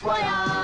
过呀。